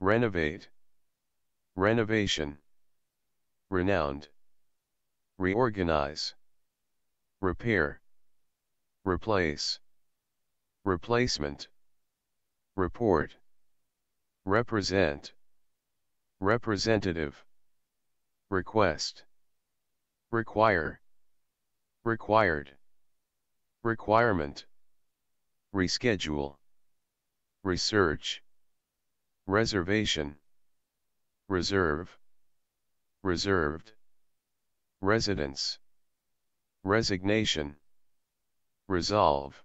renovate, renovation, renowned, reorganize, repair, replace, replacement, report, represent, representative, request, require, required, requirement, reschedule, research, reservation, reserve, reserved, residence, resignation, resolve,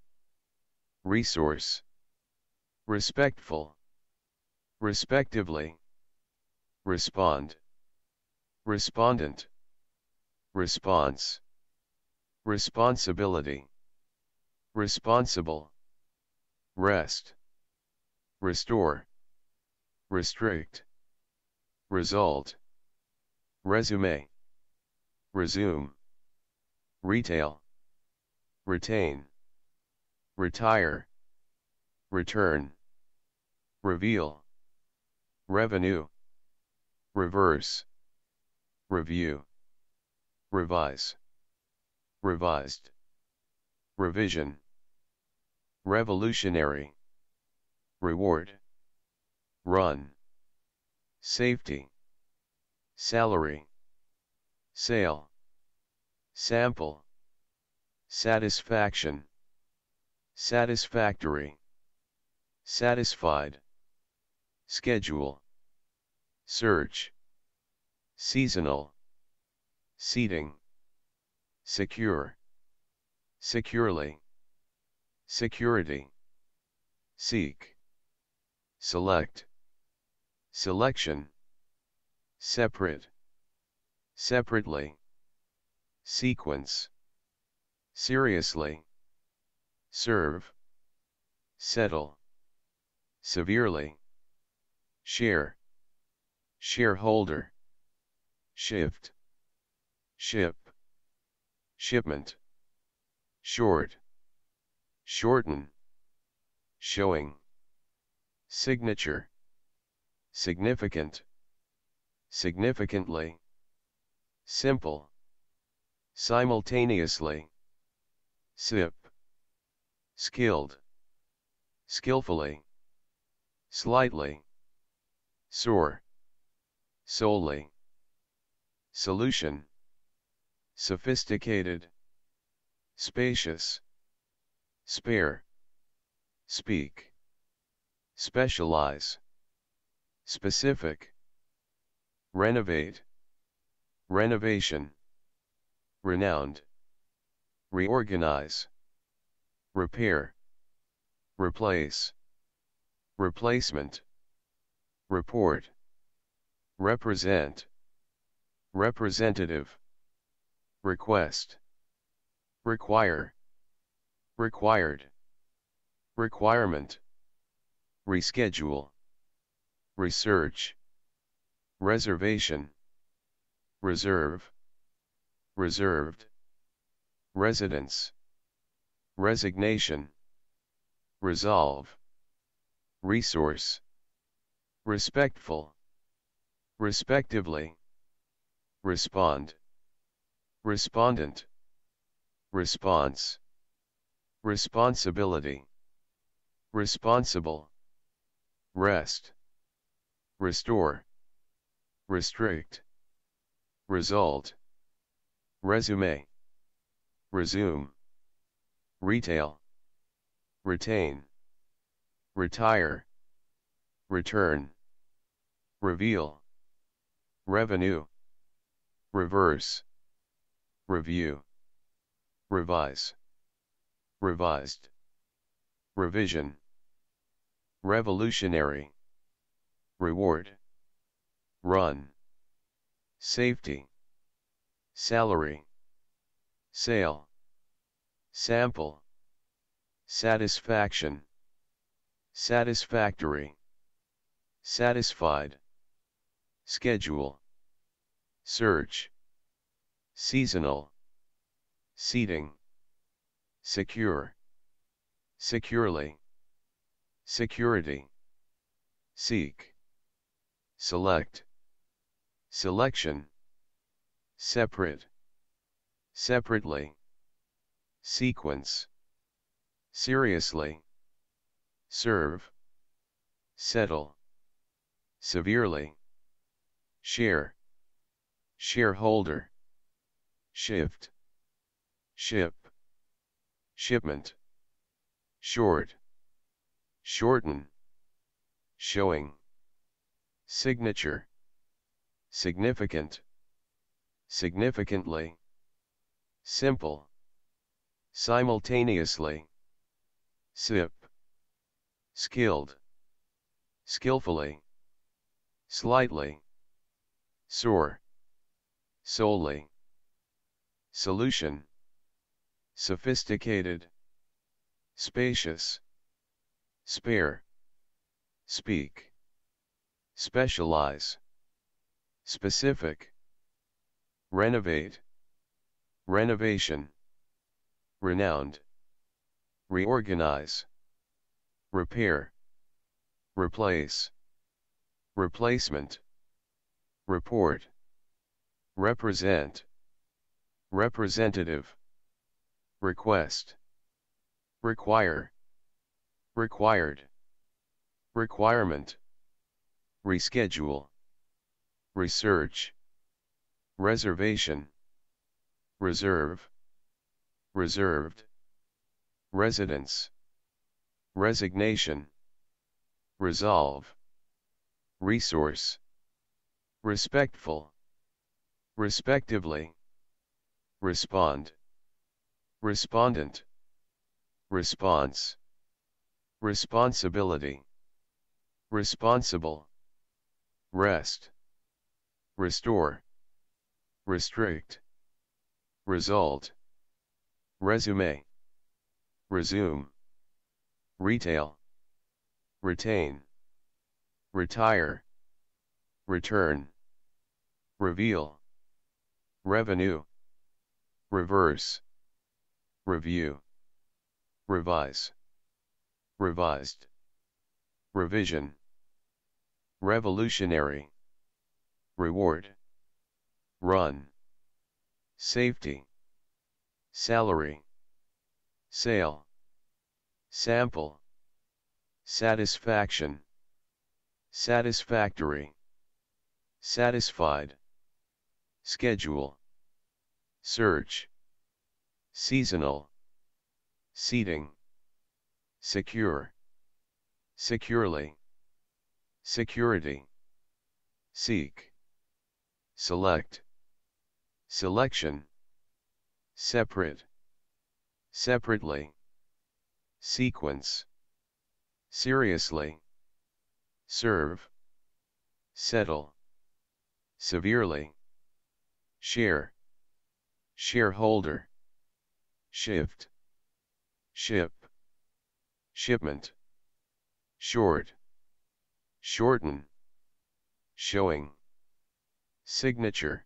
resource, respectful, respectively, respond, respondent, response, responsibility, responsible, rest, restore, restrict, result, resume, resume, retail, retain, retire, return, reveal, revenue, reverse, review, revise, revised, revision, revolutionary, reward, run, safety, salary, sale, sample, satisfaction, satisfactory, satisfied, schedule, search, seasonal, seating, secure, securely, security, seek, select, selection, separate, separately, sequence, seriously, serve, settle, severely, share, shareholder, shift, ship, shipment, short, shorten, showing, signature, significant, significantly, simple, simultaneously, sip, skilled, skillfully, slightly, soar, solely, solution, sophisticated, spacious, spare, speak, specialize, specific, renovate, renovation, renowned, reorganize, repair, replace, replacement, report, represent, representative, request, require, required, requirement, reschedule, research, reservation, reserve, reserved, residence, resignation, resolve, resource, respectful, respectively, respond, respondent, response, responsibility, responsible, rest, restore, restrict, result, resume, resume, retail, retain, retire, return, reveal, revenue, reverse, review, revise, revised, revision, revolutionary, reward, run, safety, salary, sale, sample, satisfaction, satisfactory, satisfied, schedule, search, seasonal, seating, secure, securely, security, seek, select, selection, separate, separately, sequence, seriously, serve, settle, severely, share, shareholder, shift, ship, shipment, short, shorten, showing, signature, significant, significantly, simple, simultaneously, sip, skilled, skillfully, slightly, soar, solely, solution, sophisticated, spacious, spare, speak, specialize, specific, renovate, renovation, renowned, reorganize, repair, replace, replacement, report, represent, representative, request, require, required, requirement, reschedule, research, reservation, reserve, reserved, residence, resignation, resolve, resource, respectful, respectively, respond, respondent, response, responsibility, responsible, rest, restore, restrict, result, resume, resume, retail, retain, retire, return, reveal, revenue, reverse, review, revise, revised, revision, revolutionary, reward, run, safety, salary, sale, sample, satisfaction, satisfactory, satisfied, schedule, search, seasonal, seating, secure, securely, security, seek, select, selection, separate, separately, sequence, seriously, serve, settle, severely, share, shareholder, shift, ship, shipment, short, shorten, showing, signature,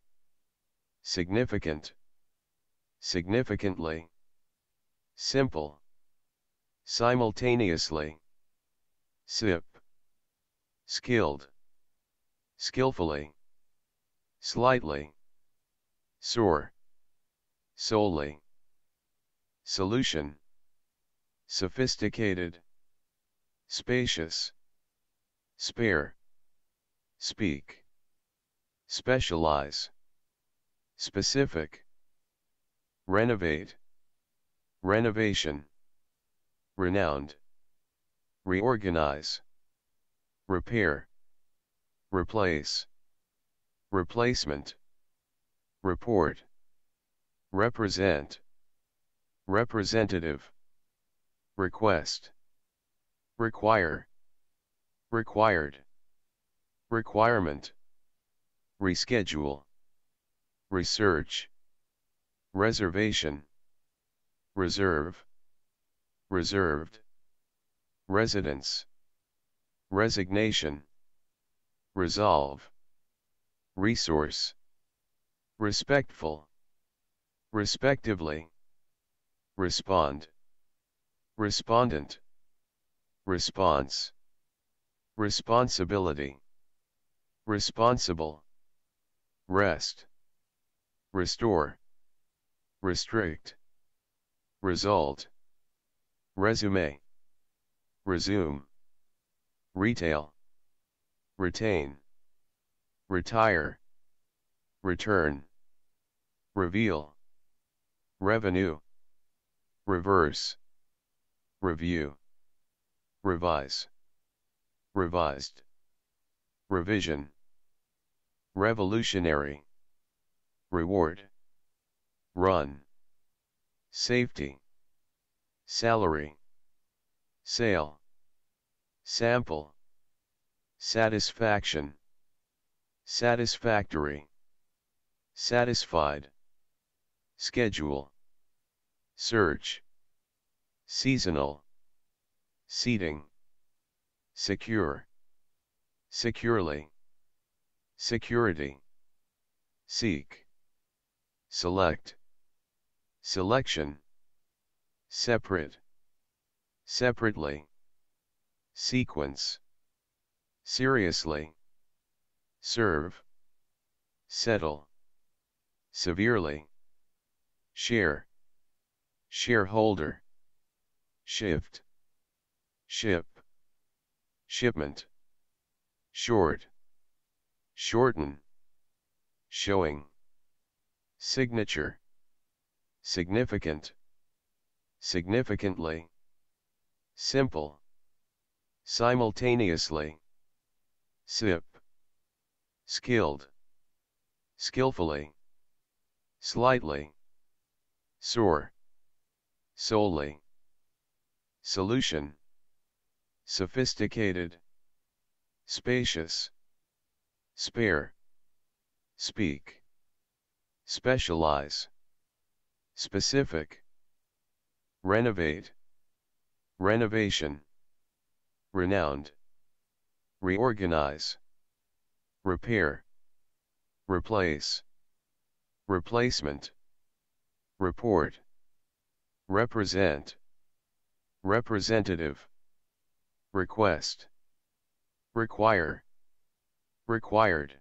significant, significantly, simple, simultaneously, sip, skilled, skillfully, slightly, soar, solely, solution, sophisticated, spacious, spare, speak, specialize, specific, renovate, renovation, renowned, reorganize, repair, replace, replacement, report, represent, representative, request, require, required, requirement, reschedule, research, reservation, reserve, reserved, residence, resignation, resolve, resource, respectful, respectively, respond, respondent, response, responsibility, responsible, rest, restore, restrict, result, resume, resume, retail, retain, retire, return, reveal, revenue, reverse, review, revise, revised, revision, revolutionary, reward, run, safety, salary, sale, sample, satisfaction, satisfactory, satisfied, schedule, search, seasonal, seating, secure, securely, security, seek, select, selection, separate, separately, sequence, seriously, serve, settle, severely, share, shareholder, shift, ship, shipment, short, shorten, showing, signature, significant, significantly, simple, simultaneously, sip, skilled, skillfully, slightly, soar, solely, solution, sophisticated, spacious, spare, speak, specialize, specific, renovate, renovation, renowned, reorganize, repair, replace, replacement, report, represent, representative, request, require, required,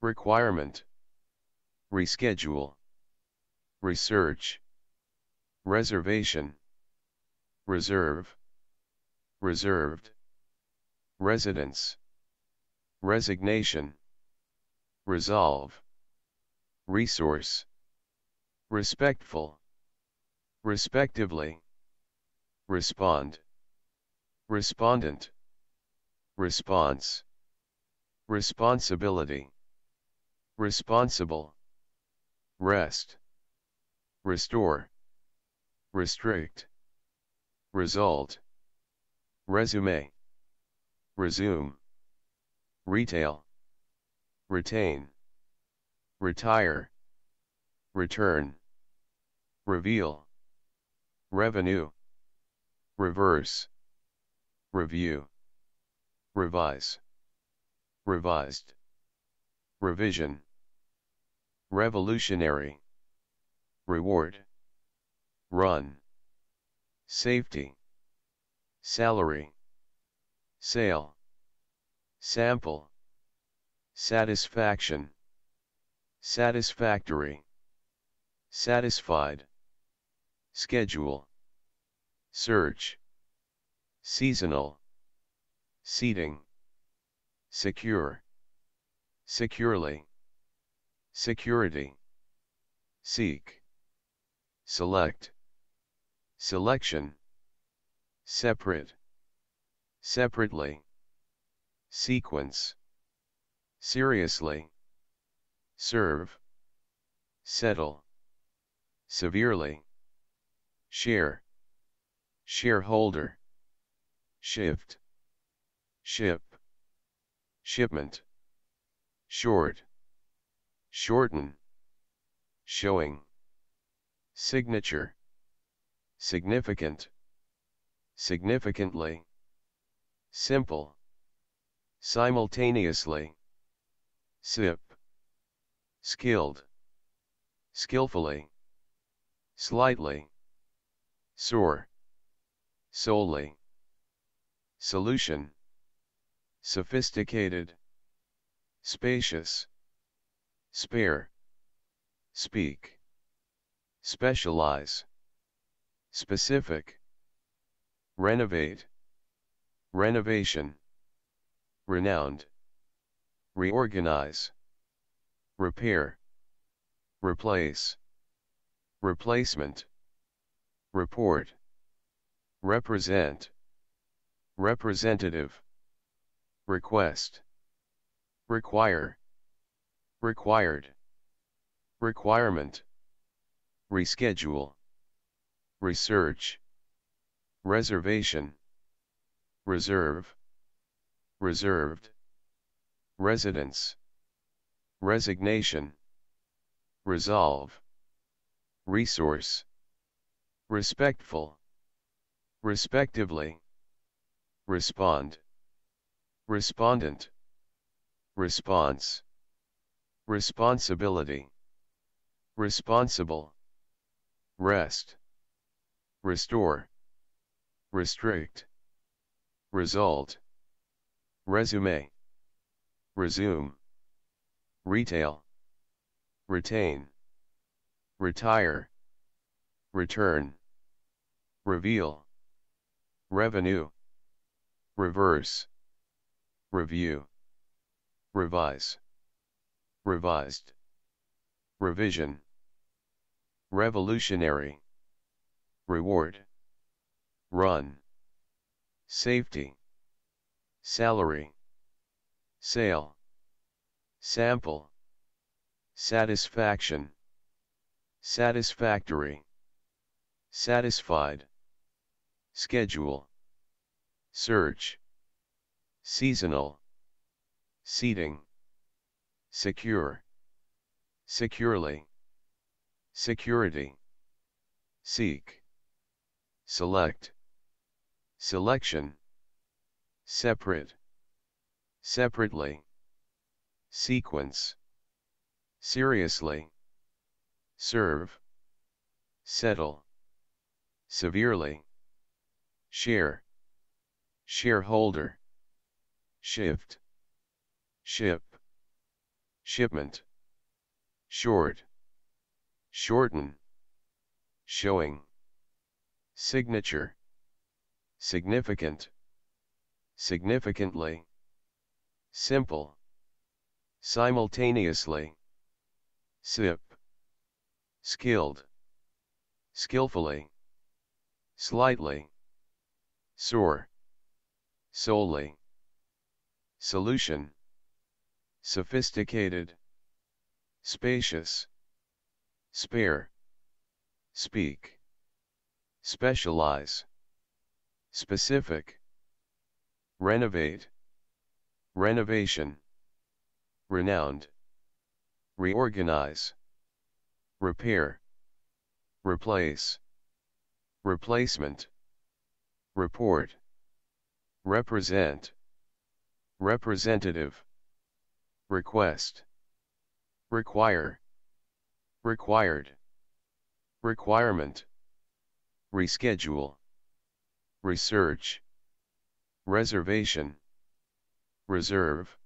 requirement, reschedule, research, reservation, reserve, reserved, residence, resignation, resolve, resource, respectful, respectively, respond, respondent, response, responsibility, responsible, rest, restore, restrict, result, resume, resume, retail, retain, retire, return, reveal, revenue, reverse, review, revise, revised, revision, revolutionary, reward, run, safety, salary, sale, sample, satisfaction, satisfactory, satisfied, schedule, search, seasonal, seating, secure, securely, security, seek, select, selection, separate, separately, sequence, seriously, serve, settle, severely, share, shareholder, shift, ship, shipment, short, shorten, showing, signature, significant, significantly, simple, simultaneously, sip, skilled, skillfully, slightly, soar, solely, solution, sophisticated, spacious, spare, speak, specialize, specific, renovate, renovation, renowned, reorganize, repair, replace, replacement, report, represent, representative, request, require, required, requirement, reschedule, research, reservation, reserve, reserved, residence, resignation, resolve, resource, respectful, respectively, respond, respondent, response, responsibility, responsible, rest, restore, restrict, result, resume, resume, retail, retain, retire, return, reveal, revenue, reverse, review, revise, revised, revision, revolutionary, reward, run, safety, salary, sale, sample, satisfaction, satisfactory, satisfied, schedule, search, seasonal, seating, secure, securely, security, seek, select, selection, separate, separately, sequence, seriously, serve, settle, severely, share, shareholder, shift, ship, shipment, short, shorten, showing, signature, significant, significantly, simple, simultaneously, sip, skilled, skillfully, slightly, soar, solely, solution, sophisticated, spacious, spare, speak, specialize, specific, renovate, renovation, renowned, reorganize, repair, replace, replacement, report, represent, representative, request, require, required, requirement, reschedule, research, reservation, reserve,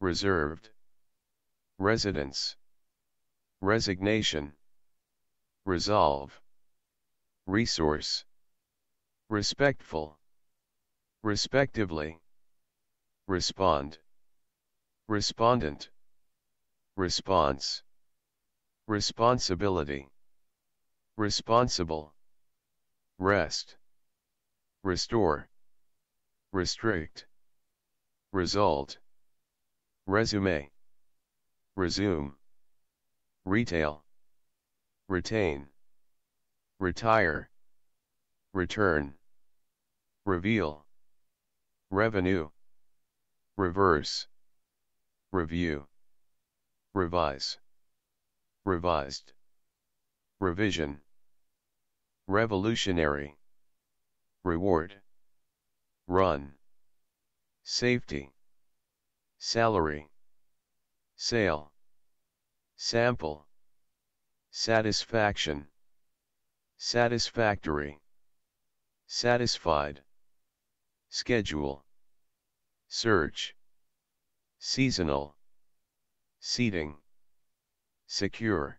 reserved, residence, resignation, resolve, resource, respectful, respectively, respond, respondent, response, responsibility, responsible, rest, restore, restrict, result, resume, resume, retail, retain, retire, return, reveal, revenue, reverse, review, revise, revised, revision, revolutionary, reward, run, safety, salary, sale, sample, satisfaction, satisfactory, satisfied, Schedule. Search. Seasonal. Seating. Secure.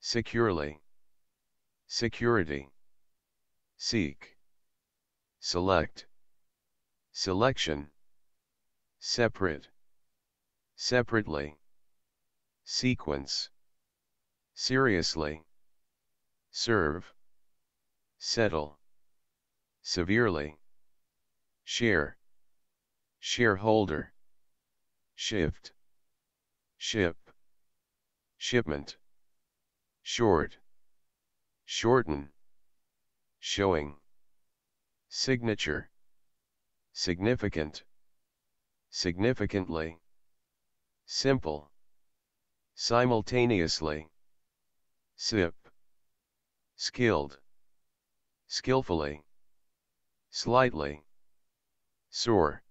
Securely. Security. Seek. Select. Selection. Separate. Separately. Sequence. Seriously. Serve. Settle. Severely. Share. Shareholder. Shift. Ship. Shipment. Short. Shorten. Showing. Signature. Significant. Significantly. Simple. Simultaneously. Sip. Skilled. Skillfully. Slightly. Soar.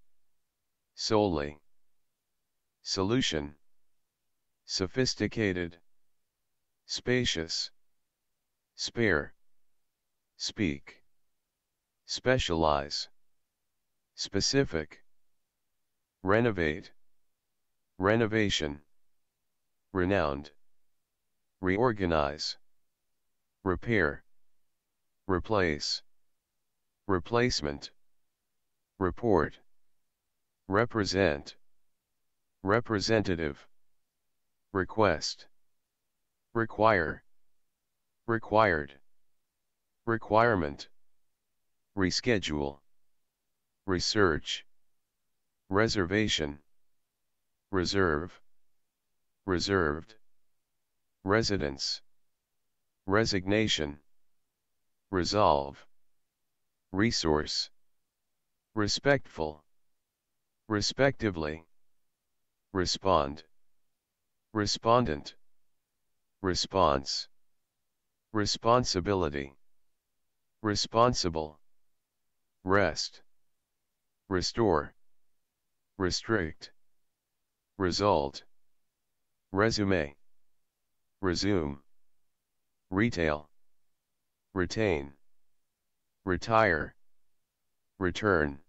Solely. Solution. Sophisticated. Spacious. Spare. Speak. Specialize. Specific. Renovate. Renovation. Renowned. Reorganize. Repair. Replace. Replacement. Report. Represent. Representative. Request. Require. Required. Requirement. Reschedule. Research. Reservation. Reserve. Reserved. Residence. Resignation. Resolve. Resource. Respectful. Respectively. Respond. Respondent. Response. Responsibility. Responsible. Rest. Restore. Restrict. Result. Resume. Resume. Retail. Retain. Retire. Return.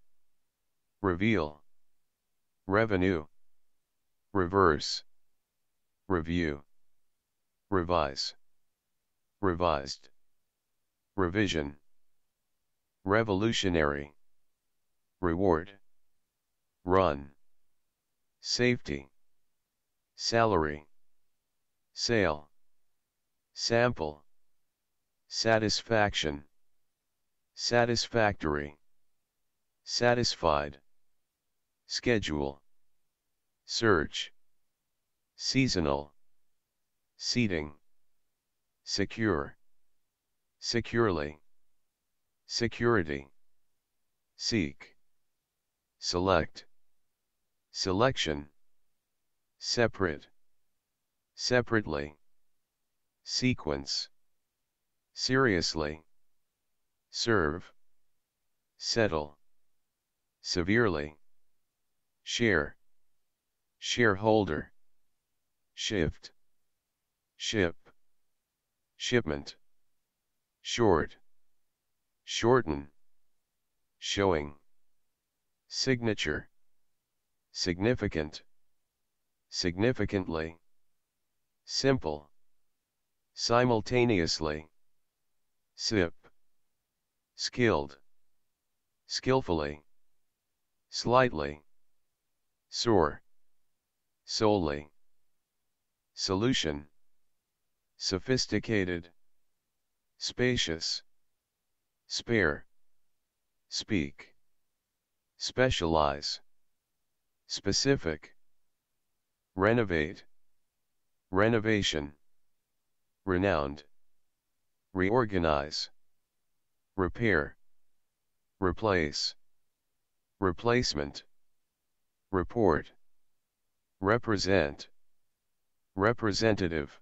Reveal. Revenue. Reverse. Review. Revise. Revised. Revision. Revolutionary. Reward. Run. Safety. Salary. Sale. Sample. Satisfaction. Satisfactory. Satisfied. Schedule. Search. Seasonal. Seating. Secure. Securely. Security. Seek. Select. Selection. Separate. Separately. Sequence. Seriously. Serve. Settle. Severely. Share. Shareholder. Shift. Ship. Shipment. Short. Shorten. Showing. Signature. Significant. Significantly. Simple. Simultaneously. Sip. Skilled. Skillfully. Slightly. Soar. Solely. Solution. Sophisticated. Spacious. Spare. Speak. Specialize. Specific. Renovate. Renovation. Renowned. Reorganize. Repair. Replace. Replacement. Report. Represent. Representative.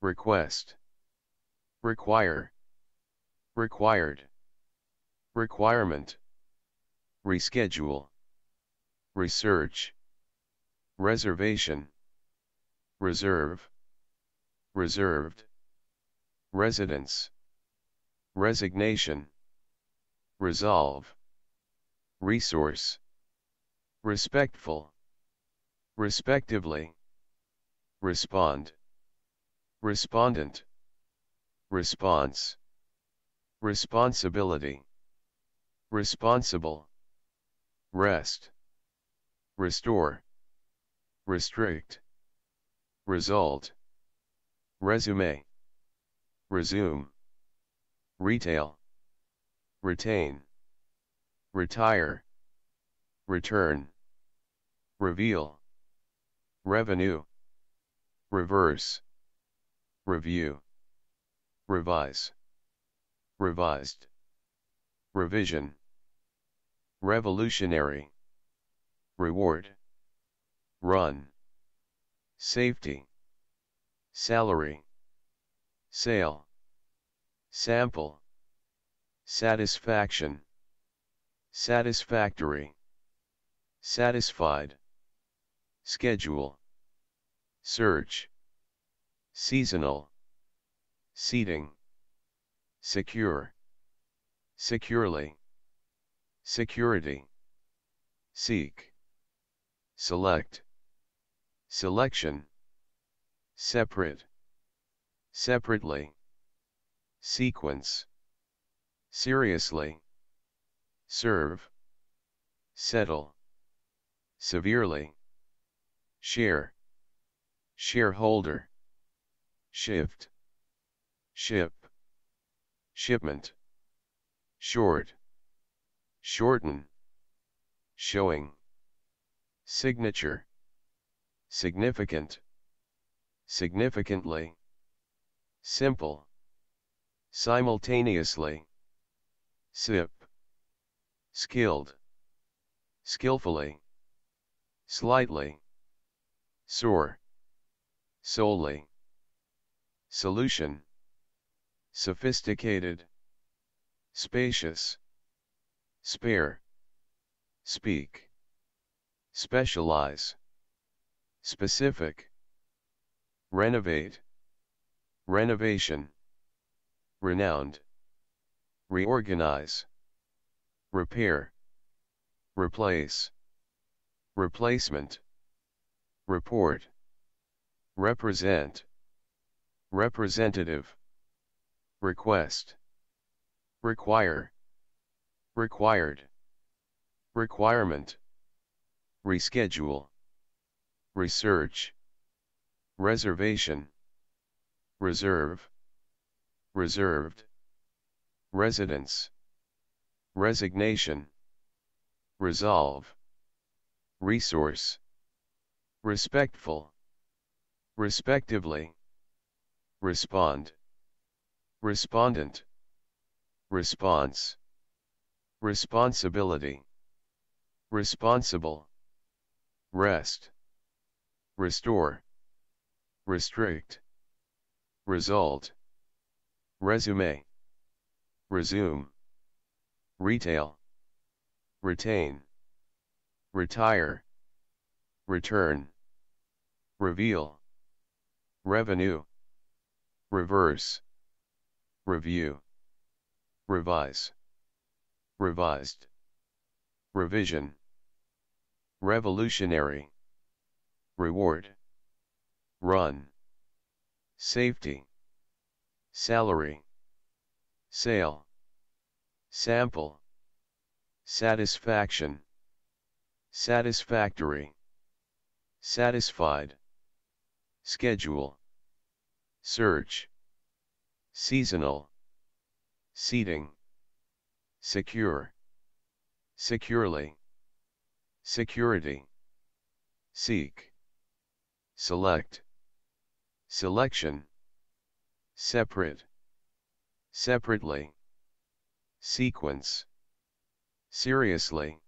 Request. Require. Required. Requirement. Reschedule. Research. Reservation. Reserve. Reserved. Residence. Resignation. Resolve. Resource. Respectful. respectively, respond, respondent, response, responsibility, responsible, rest, restore, restrict, result, resume, resume, retail, retain, retire, return, reveal, revenue, reverse, review, revise, revised, revision, revolutionary, reward, run, safety, salary, sale, sample, satisfaction, satisfactory, satisfied, schedule, search, seasonal, seating, secure, securely, security, seek, select, selection, separate, separately, sequence, seriously, serve, settle, severely, share, shareholder, shift, ship, shipment, short, shorten, showing, signature, significant, significantly, simple, simultaneously, sip, skilled, skillfully, slightly, soar, solely, solution, sophisticated, spacious, spare, speak, specialize, specific, renovate, renovation, renowned, reorganize, repair, replace, replacement, report, represent, representative, request, require, required, requirement, reschedule, research, reservation, reserve, reserved, residence, resignation, resolve, resource, respectful, respectively, respond, respondent, response, responsibility, responsible, rest, restore, restrict, result, resume, resume, retail, retain, retire, return, reveal, revenue, reverse, review, revise, revised, revision, revolutionary, reward, run, safety, salary, sale, sample, satisfaction, satisfactory, satisfied, schedule, search, seasonal, seating, secure, securely, security, seek, select, selection, separate, separately, sequence, seriously,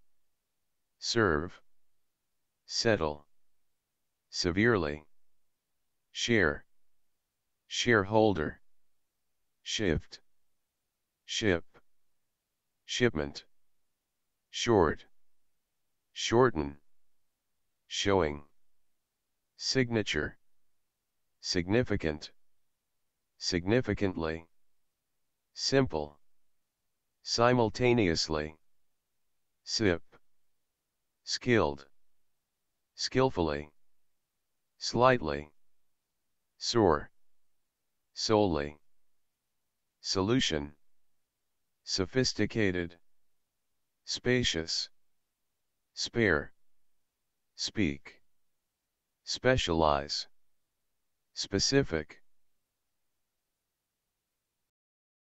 serve, settle, severely, share, shareholder, shift, ship, shipment, short, shorten, showing, signature, significant, significantly, simple, simultaneously, sip, skilled, skillfully, Slightly. Soar. Solely. Solution. Sophisticated. Spacious. Spare. Speak. Specialize. Specific.